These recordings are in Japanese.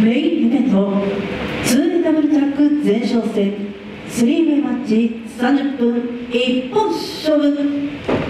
メインイベント2ダブルタック前哨戦スリーウェイマッチ30分一本勝負。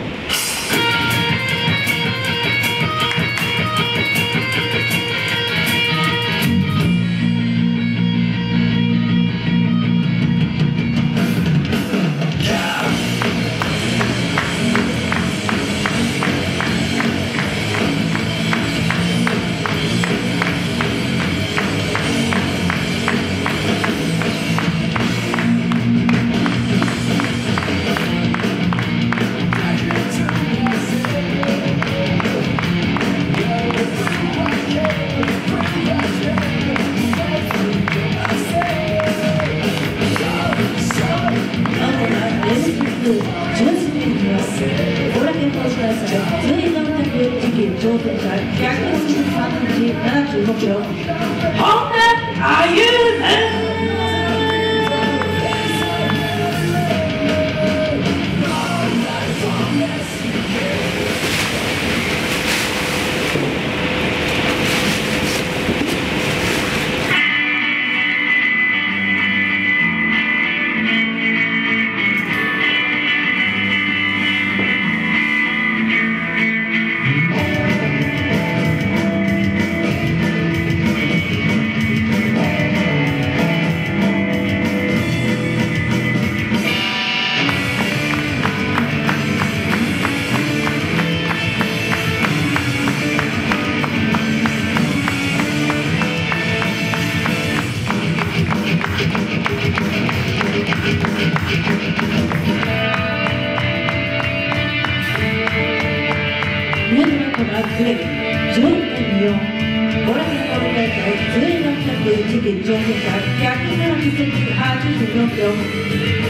グレー上位点4ご覧の大会通の101期挑戦者170センチ84キロ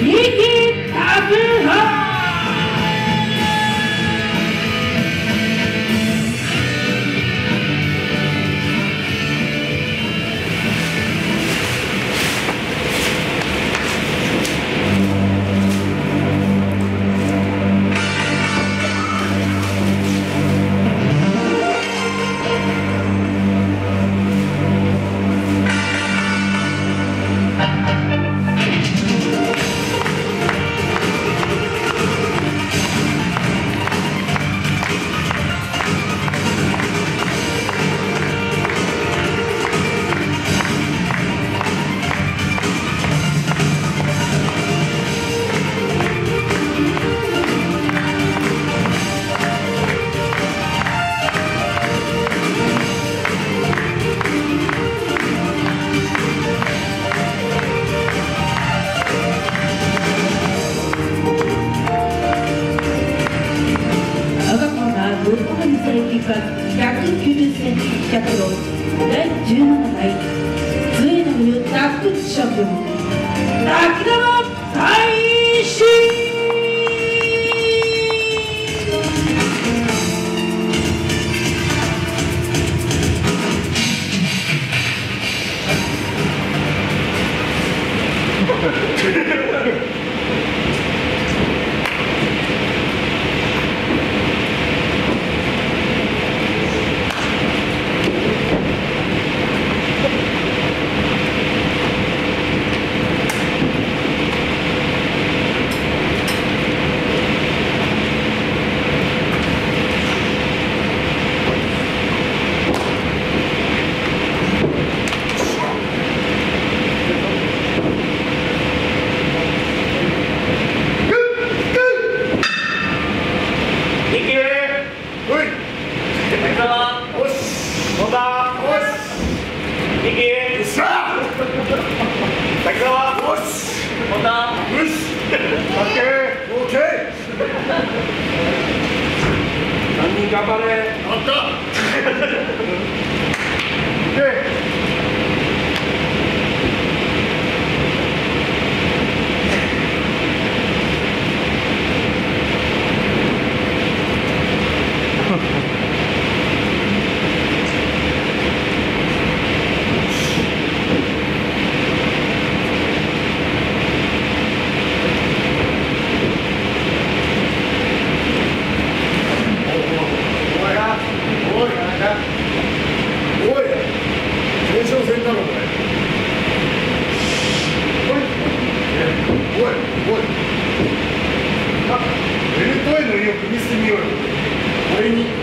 二木拓ハー100キロ第17代ズエナムタックチャンピオン滝川大使 и мисс Мира. Вы не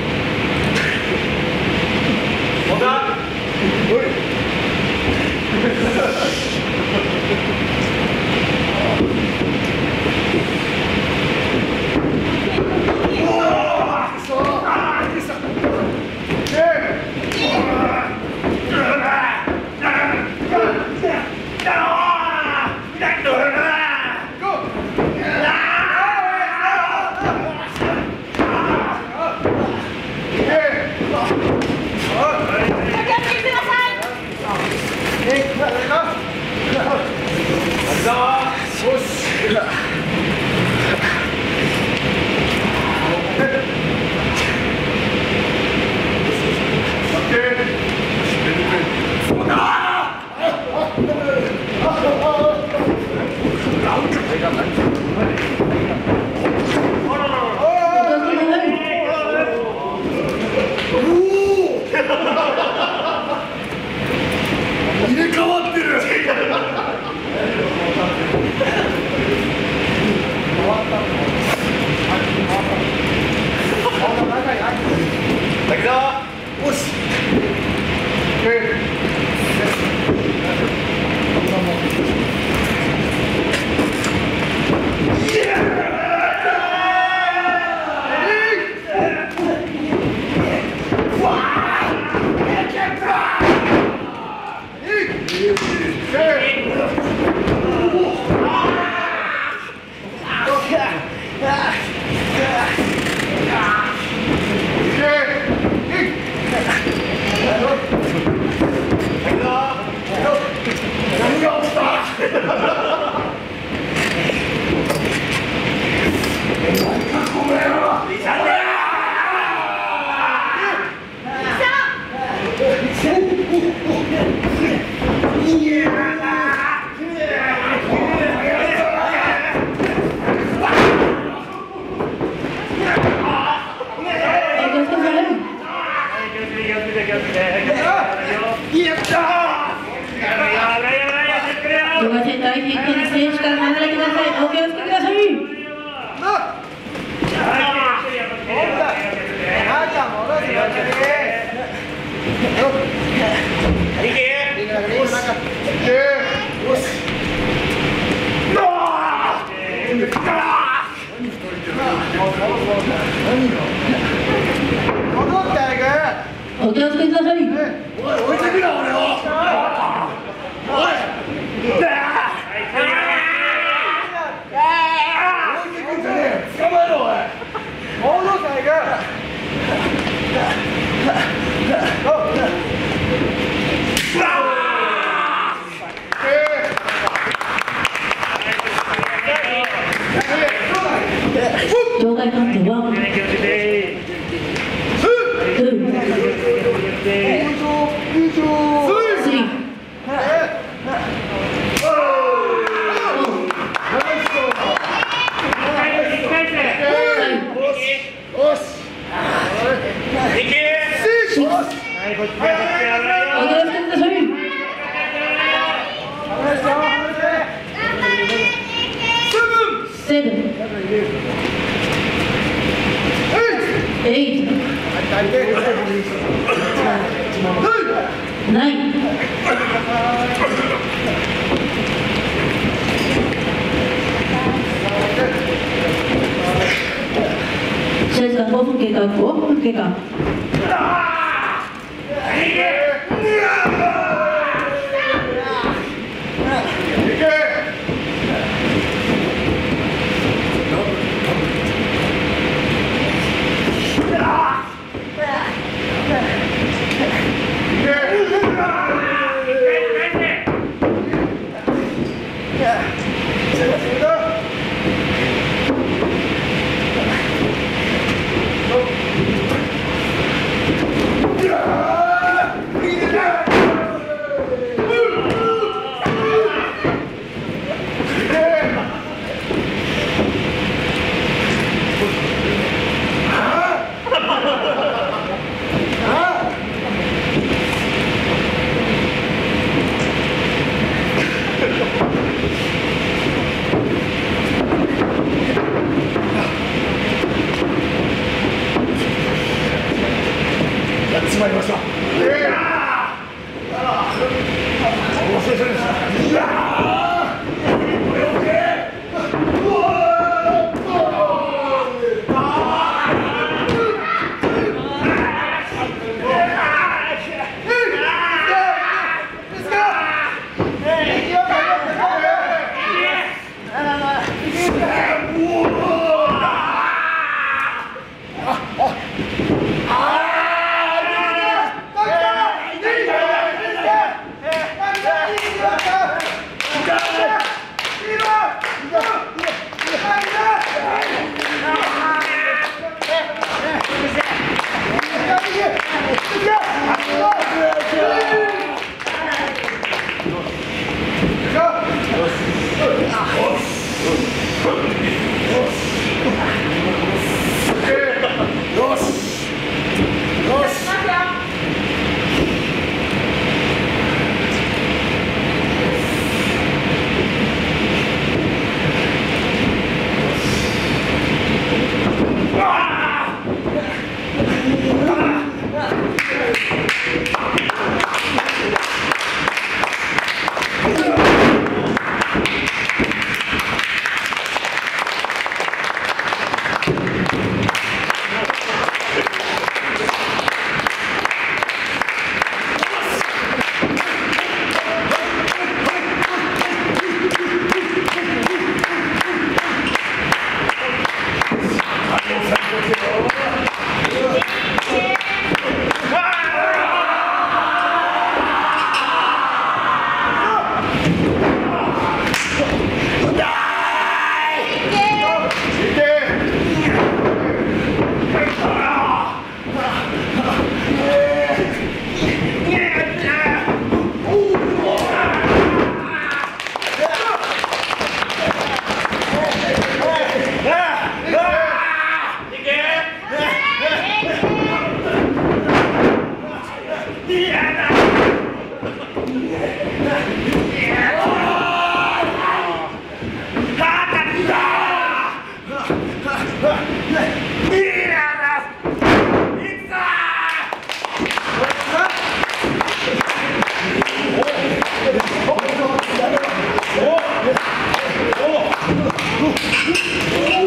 お気をつけください。就该当主 나이 네. 제가 뭐 뽑을게 갖고 뽑을게 갖고 Thank you.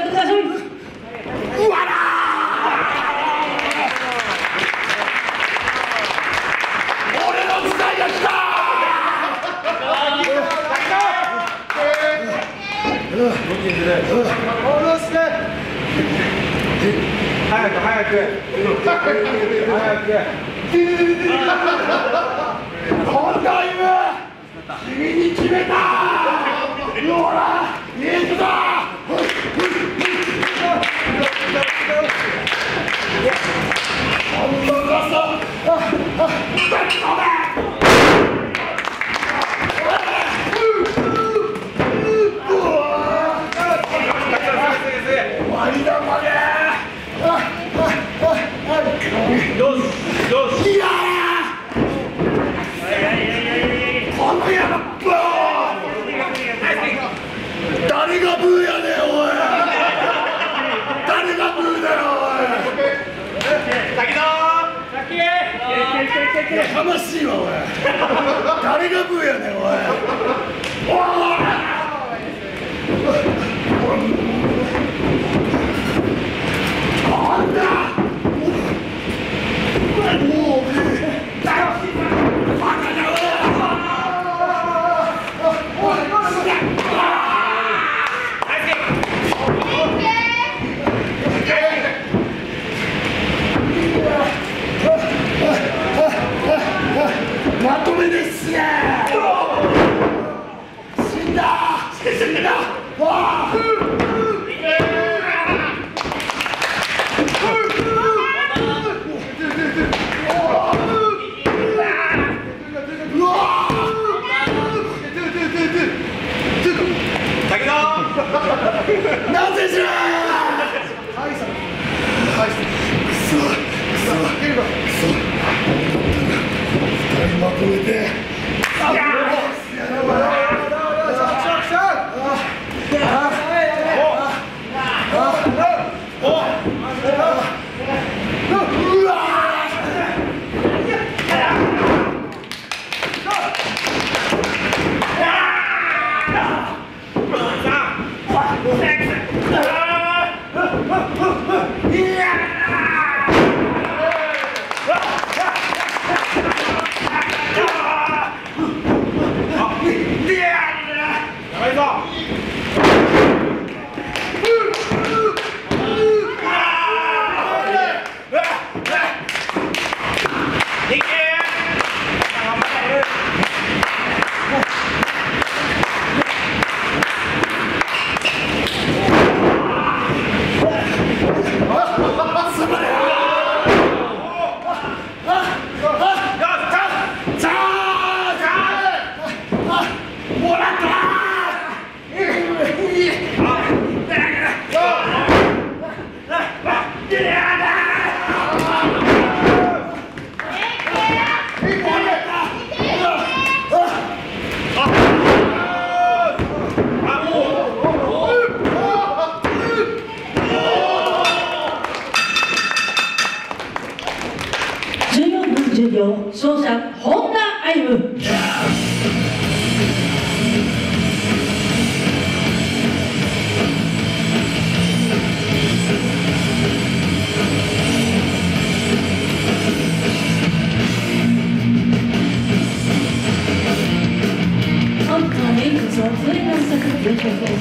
今回は君に決めたほら行くぞなぜじゃーあ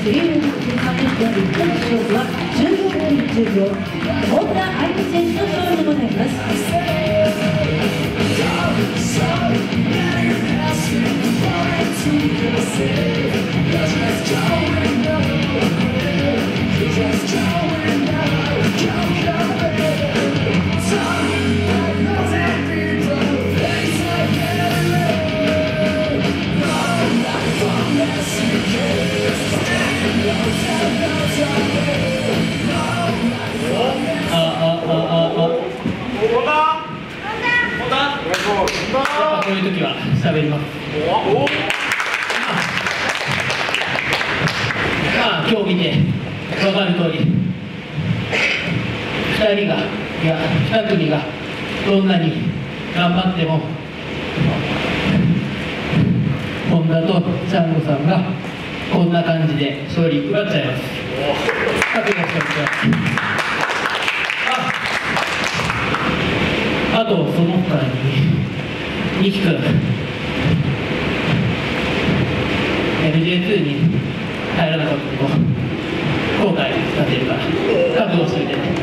全勝コースリーグ3年間一本勝負は15分10秒本田愛美選手の勝利でございますこういう時は喋りますまあ今日見て分かる通り2人がいや2組がどんなに頑張っても本田とチャンゴさんがこんな感じで勝利奪っちゃいます覚悟してくださいああとその他に。2機から LJ2 に入らなかったこと後悔させるから覚悟しといてね。